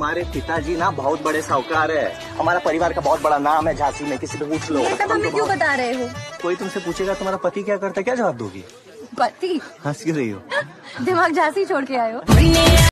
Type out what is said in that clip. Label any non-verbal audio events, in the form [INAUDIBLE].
हमारे पिताजी ना बहुत बड़े साहूकार है। हमारा परिवार का बहुत बड़ा नाम है झांसी में किसी पे पूछ लो। ये सब हमें क्यों बता रहे हो? कोई तुमसे पूछेगा तुम्हारा पति क्या करता है? क्या जवाब दोगी? पति? हंस क्यों रही हो? [LAUGHS] दिमाग झांसी छोड़ के आयो